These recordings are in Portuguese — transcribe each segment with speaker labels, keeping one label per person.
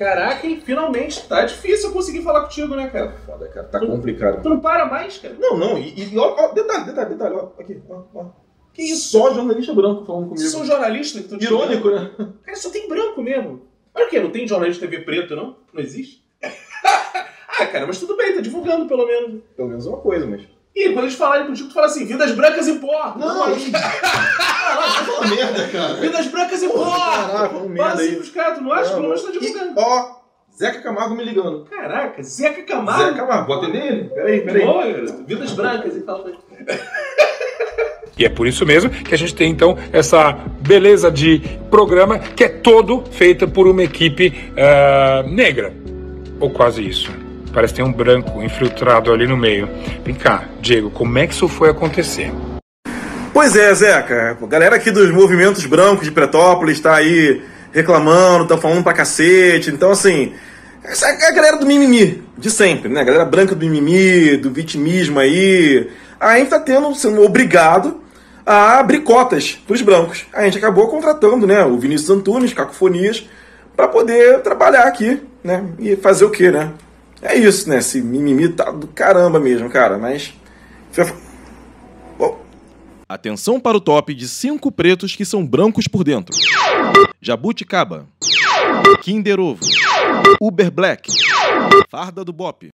Speaker 1: Caraca, hein? Finalmente. Tá difícil eu conseguir falar contigo, né, cara?
Speaker 2: Foda, cara. Tá complicado.
Speaker 1: Tu não para mais, cara.
Speaker 2: Não, não. E, e ó, ó, detalhe, detalhe, detalhe. Ó, aqui, ó, ó. Que isso? Só jornalista branco falando comigo.
Speaker 1: Sou jornalista que tu
Speaker 2: Irônico, né?
Speaker 1: Cara, só tem branco mesmo. Mas o quê? Não tem jornalista TV preto, não? Não existe? ah, cara, mas tudo bem, tá divulgando pelo menos.
Speaker 2: Pelo menos uma coisa, mas.
Speaker 1: E quando eles falarem contigo, tu fala assim, vidas brancas importam.
Speaker 2: Não,
Speaker 1: aí.
Speaker 2: Caraca, fala merda, cara.
Speaker 1: Vidas brancas importam.
Speaker 2: Caraca, fala merda
Speaker 1: Fala assim pros caras, tu não acha?
Speaker 2: Não,
Speaker 1: Pelo menos tá
Speaker 2: E,
Speaker 1: divulgando.
Speaker 2: ó, Zeca Camargo me ligando.
Speaker 1: Caraca, Zeca Camargo.
Speaker 2: Zeca Camargo, vou atender ele? Peraí, peraí.
Speaker 1: Garoto. Vidas brancas e fala pra ele.
Speaker 3: E é por isso mesmo que a gente tem então essa beleza de programa que é todo feito por uma equipe ah, negra. Ou quase isso. Parece que tem um branco infiltrado ali no meio. Vem cá, Diego, como é que isso foi acontecer?
Speaker 2: Pois é, Zeca. A galera aqui dos movimentos brancos de Pretópolis tá aí reclamando, tá falando pra cacete. Então, assim, essa é a galera do mimimi, de sempre, né? A galera branca do mimimi, do vitimismo aí. A gente tá tendo, sendo obrigado a abrir cotas pros brancos. A gente acabou contratando, né, o Vinícius Antunes, Cacofonias, pra poder trabalhar aqui, né? E fazer o quê, né? É isso, né? Esse mimimi tá do caramba mesmo, cara, mas.
Speaker 4: Atenção para o top de cinco pretos que são brancos por dentro: Jabuticaba, Kinder Ovo, Uber Black, Farda do Bop,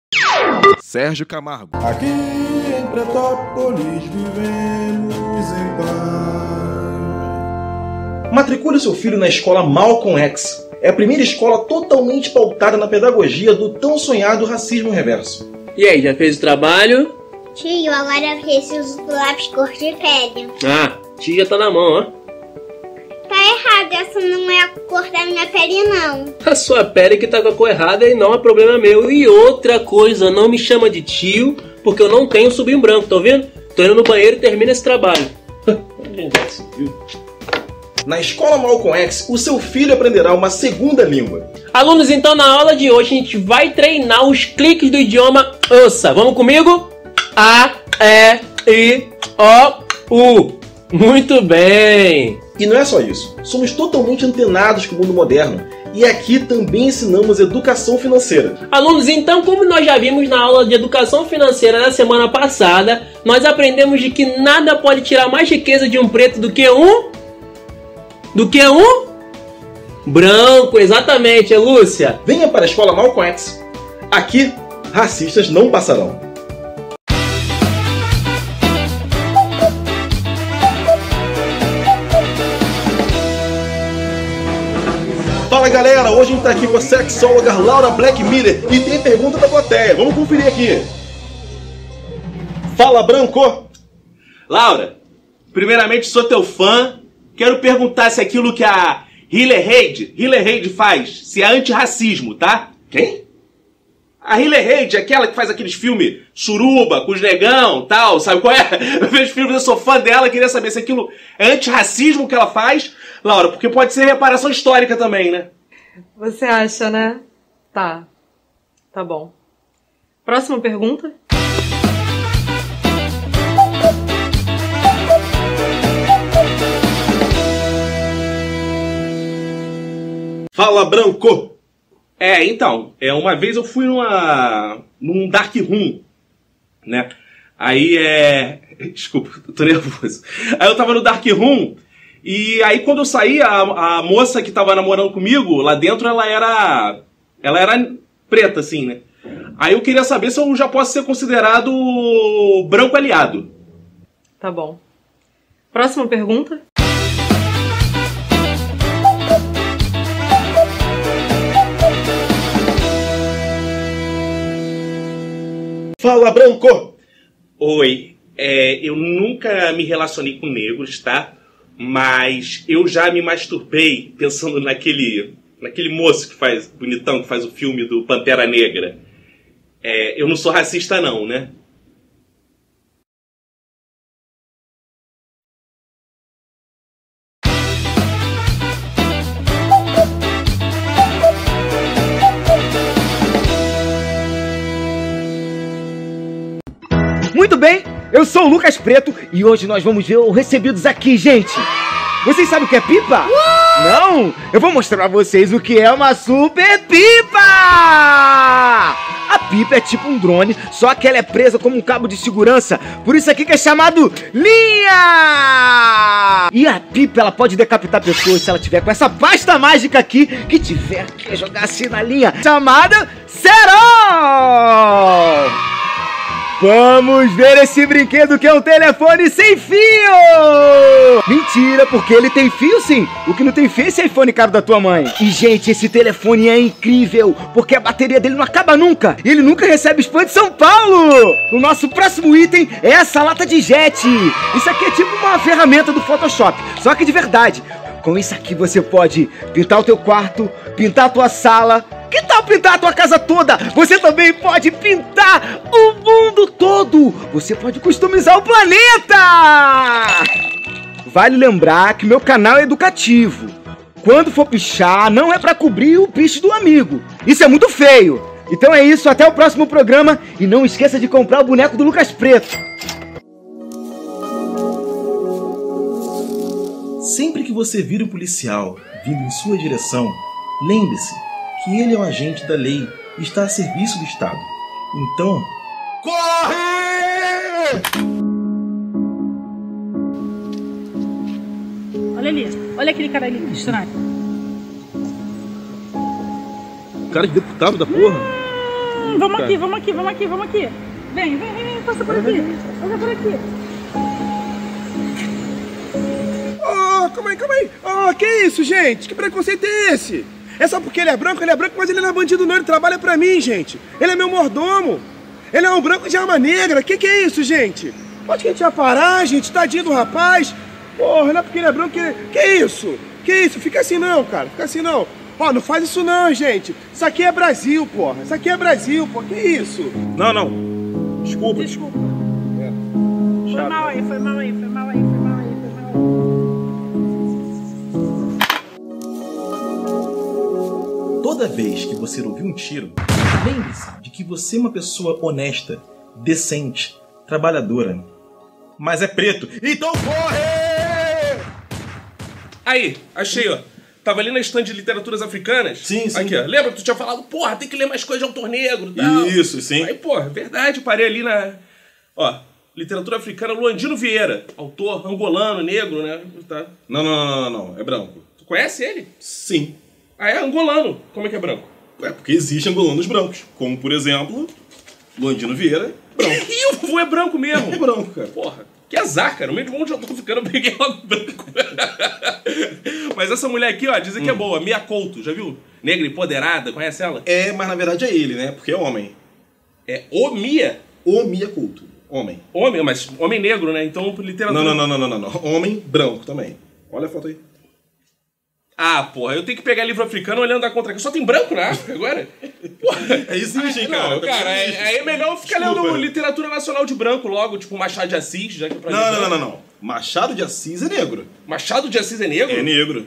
Speaker 4: Sérgio Camargo.
Speaker 2: Aqui em Pretópolis vivemos em paz.
Speaker 5: Matricule seu filho na escola Malcolm X. É a primeira escola totalmente pautada na pedagogia do tão sonhado racismo reverso.
Speaker 6: E aí, já fez o trabalho?
Speaker 7: Tio, agora eu preciso do lápis cor de pele.
Speaker 6: Ah, tio já tá na mão, ó.
Speaker 7: Tá errado, essa não é a cor da minha pele, não.
Speaker 6: A sua pele que tá com a cor errada e não é problema meu. E outra coisa, não me chama de tio, porque eu não tenho sobrinho branco, tá ouvindo? Tô indo no banheiro e termina esse trabalho.
Speaker 5: Na escola Malcolm X, o seu filho aprenderá uma segunda língua.
Speaker 6: Alunos, então na aula de hoje a gente vai treinar os cliques do idioma Ouça. Vamos comigo? A, E, I, O, U. Muito bem.
Speaker 5: E não é só isso. Somos totalmente antenados com o mundo moderno. E aqui também ensinamos educação financeira.
Speaker 6: Alunos, então, como nós já vimos na aula de educação financeira da semana passada, nós aprendemos de que nada pode tirar mais riqueza de um preto do que um. Do que um. Branco, exatamente, é Lúcia.
Speaker 5: Venha para a escola Malcolm X. Aqui, racistas não passarão. Fala galera, hoje a gente tá aqui com a sexóloga Laura Black Miller e tem pergunta da plateia. Vamos conferir aqui. Fala Branco!
Speaker 1: Laura, primeiramente sou teu fã. Quero perguntar se aquilo que a Hiller Reid, Hiller Reid faz, se é antirracismo, tá?
Speaker 5: Quem?
Speaker 1: A Hiller Reid, aquela que faz aqueles filmes suruba, com os negão, tal, sabe qual é? Eu vejo filmes, eu sou fã dela, queria saber se aquilo é antirracismo que ela faz, Laura, porque pode ser reparação histórica também, né?
Speaker 8: Você acha, né? Tá. Tá bom. Próxima pergunta.
Speaker 5: Fala Branco!
Speaker 1: É, então, é, uma vez eu fui numa, num dark room, né? Aí é. Desculpa, tô nervoso. Aí eu tava no dark room e aí quando eu saí, a, a moça que tava namorando comigo, lá dentro ela era. Ela era preta, assim, né? Aí eu queria saber se eu já posso ser considerado branco aliado.
Speaker 8: Tá bom. Próxima pergunta.
Speaker 5: Fala Branco!
Speaker 1: Oi, é, eu nunca me relacionei com negros, tá? Mas eu já me masturbei pensando naquele, naquele moço que faz, bonitão, que faz o filme do Pantera Negra. É, eu não sou racista, não, né?
Speaker 9: Eu sou o Lucas Preto e hoje nós vamos ver o Recebidos aqui, gente. Vocês sabem o que é pipa? Não, eu vou mostrar pra vocês o que é uma super pipa! A pipa é tipo um drone, só que ela é presa como um cabo de segurança, por isso aqui que é chamado linha! E a pipa ela pode decapitar pessoas se ela tiver com essa pasta mágica aqui, que tiver que jogar assim na linha, chamada Serol! Vamos ver esse brinquedo que é um telefone sem fio! Mentira, porque ele tem fio sim. O que não tem fio é esse iPhone caro da tua mãe. E gente, esse telefone é incrível, porque a bateria dele não acaba nunca. E ele nunca recebe spam de São Paulo. O nosso próximo item é essa lata de jet. Isso aqui é tipo uma ferramenta do Photoshop, só que de verdade. Com isso aqui você pode pintar o teu quarto, pintar a tua sala. Que tal pintar a tua casa toda? Você também pode pintar o mundo todo. Você pode customizar o planeta. Vale lembrar que meu canal é educativo. Quando for pichar, não é pra cobrir o piche do amigo. Isso é muito feio. Então é isso, até o próximo programa e não esqueça de comprar o boneco do Lucas Preto.
Speaker 5: Sempre que você vir um policial vindo em sua direção, lembre-se que ele é um agente da lei e está a serviço do Estado. Então,
Speaker 10: Olha ali, olha aquele cara ali estranho.
Speaker 2: Cara de deputado da porra.
Speaker 10: Hum, vamos aqui, vamos aqui, vamos aqui, vamos aqui. Vem, vem, vem, vem, passa por aqui. Passa por aqui.
Speaker 11: Oh, calma aí, calma aí. Oh, que isso, gente? Que preconceito é esse? É só porque ele é branco, ele é branco, mas ele não é bandido não, ele trabalha pra mim, gente. Ele é meu mordomo. Ele é um branco de arma negra. Que que é isso, gente? Pode que a gente vai parar, gente? Tadinho do rapaz. Porra, não é porque ele é branco que ele... Que isso? Que isso? Fica assim não, cara. Fica assim não. Ó, não faz isso não, gente. Isso aqui é Brasil, porra. Isso aqui é Brasil, porra. Que isso?
Speaker 2: Não, não. Desculpa.
Speaker 10: Desculpa. Foi mal aí, foi mal aí, foi mal aí,
Speaker 5: toda vez que você ouvir um tiro, lembre-se de que você é uma pessoa honesta, decente, trabalhadora. Mas é preto. Então corre!
Speaker 1: Aí, achei, ó. Tava ali na estande de literaturas africanas.
Speaker 5: Sim, sim.
Speaker 1: Aqui, ó. Lembra que tu tinha falado, porra, tem que ler mais coisa de autor negro tal.
Speaker 2: Isso, sim.
Speaker 1: Aí, porra, verdade, parei ali na. Ó, literatura africana, Luandino Vieira. Autor angolano, negro, né? Tá.
Speaker 2: Não, não, não, não, não. É branco.
Speaker 1: Tu conhece ele?
Speaker 2: Sim.
Speaker 1: Ah, é angolano. Como é que é branco?
Speaker 2: É porque existem angolanos brancos. Como, por exemplo, Luandino Vieira, branco.
Speaker 1: Ih, o vovô é branco mesmo.
Speaker 2: É branco, cara.
Speaker 1: Porra, que azar, cara. No meio de um monte de autor africano, eu peguei logo branco. Mas essa mulher aqui, ó, dizem que é boa. Mia Couto, já viu? Negra empoderada, conhece ela?
Speaker 2: É, mas na verdade é ele, né? Porque é homem.
Speaker 1: É o Mia.
Speaker 2: O Mia Culto. Homem.
Speaker 1: Homem, mas homem negro, né? Então, literatura.
Speaker 2: Não, não, não, não, não, não. Homem branco também. Olha a foto aí.
Speaker 1: Ah, porra, eu tenho que pegar livro africano olhando da contra. Só tem branco na África agora? Porra.
Speaker 2: É existe,
Speaker 1: Ah,
Speaker 2: cara.
Speaker 1: Não, cara, é, aí é melhor ficar
Speaker 2: Desculpa.
Speaker 1: lendo literatura nacional de branco logo, tipo Machado de Assis, já que é pra
Speaker 2: Não, não, não, não, não. Machado de Assis é negro.
Speaker 1: Machado de Assis é negro?
Speaker 2: É negro.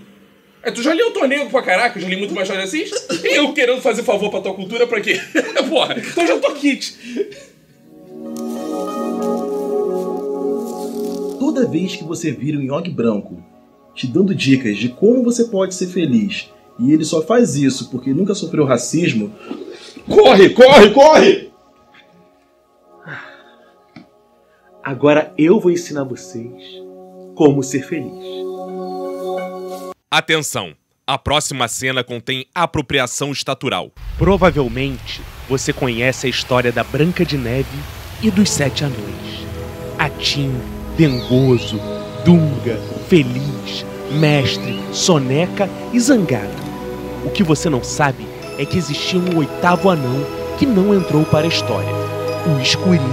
Speaker 1: É, tu já leu o negro pra caraca? Eu já li muito Machado de Assis? E eu querendo fazer favor pra tua cultura pra quê? Porra, então já tô kit.
Speaker 5: Toda vez que você vira um Yogi branco te dando dicas de como você pode ser feliz e ele só faz isso porque nunca sofreu racismo,
Speaker 2: Corre, corre, corre!
Speaker 12: Agora eu vou ensinar vocês como ser feliz.
Speaker 13: Atenção! A próxima cena contém apropriação estatural.
Speaker 12: Provavelmente você conhece a história da Branca de Neve e dos Sete Anões. Atim, Dengoso, Dunga, Feliz, Mestre, Soneca e Zangado. O que você não sabe é que existia um oitavo anão que não entrou para a história. O Escurinho.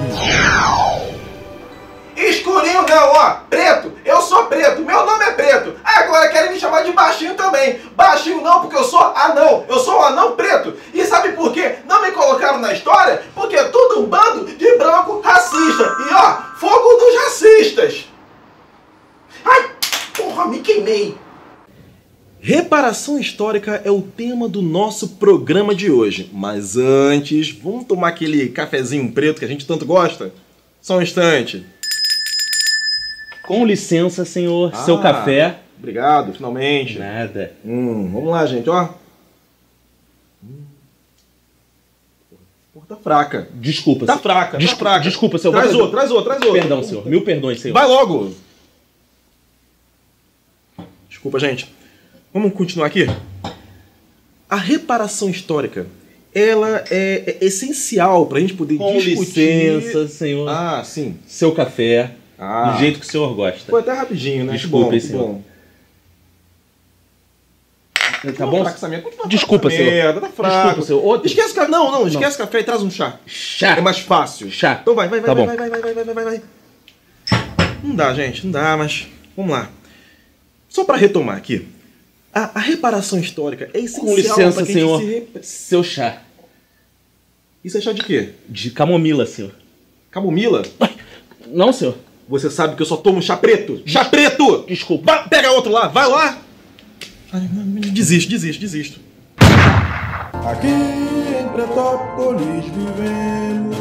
Speaker 11: Escurinho não, ó. Preto. Eu sou preto. Meu nome é preto. Agora querem me chamar de baixinho também. Baixinho não, porque eu sou anão. Eu sou um anão preto. E sabe por quê? Não me colocaram na história? Porque é tudo um bando de branco racista. E ó, fogo dos racistas. Queimei.
Speaker 5: Reparação histórica é o tema do nosso programa de hoje. Mas antes, vamos tomar aquele cafezinho preto que a gente tanto gosta? Só um instante.
Speaker 6: Com licença, senhor,
Speaker 5: Ah,
Speaker 6: seu café.
Speaker 2: Obrigado, finalmente.
Speaker 5: Nada.
Speaker 2: Hum, vamos lá, gente, ó. Tá fraca.
Speaker 5: Desculpa.
Speaker 2: Tá
Speaker 5: senhor.
Speaker 2: fraca,
Speaker 5: Desculpa,
Speaker 2: tá fraca.
Speaker 5: Desculpa, senhor.
Speaker 2: Traz outro, traz outro, traz outro.
Speaker 5: Perdão, senhor. Mil perdões, senhor.
Speaker 2: Vai logo! Desculpa, gente. Vamos continuar aqui? A reparação histórica, ela é, é essencial pra gente poder
Speaker 5: Com
Speaker 2: discutir...
Speaker 5: licença, senhor.
Speaker 2: Ah, sim.
Speaker 5: Seu café.
Speaker 2: Ah.
Speaker 5: Do jeito que o senhor gosta.
Speaker 2: Foi até rapidinho, né?
Speaker 5: Desculpa,
Speaker 2: que bom,
Speaker 5: senhor.
Speaker 2: bom.
Speaker 5: Tá bom? Desculpa, senhor.
Speaker 2: Merda, tá fraco.
Speaker 5: Desculpa, senhor. Outro.
Speaker 2: Esquece o café. Não, não, esquece o café e traz um chá.
Speaker 5: Chá.
Speaker 2: É mais fácil.
Speaker 5: Chá.
Speaker 2: Então vai, vai, vai,
Speaker 5: Tá
Speaker 2: vai,
Speaker 5: bom.
Speaker 2: vai, vai, vai, vai, vai, vai, vai. Não dá, gente, não dá, mas vamos lá. Só pra retomar aqui. A, a reparação histórica é essencial
Speaker 5: Com licença, senhor.
Speaker 2: se re-
Speaker 5: Seu chá.
Speaker 2: Isso é chá de quê?
Speaker 5: De camomila, senhor.
Speaker 2: Camomila?
Speaker 5: Não, senhor.
Speaker 2: Você sabe que eu só tomo chá preto. Chá preto!
Speaker 5: Desculpa.
Speaker 2: Vai, pega outro lá, vai lá! Desisto, desisto, desisto.
Speaker 14: Aqui em Pretópolis vivemos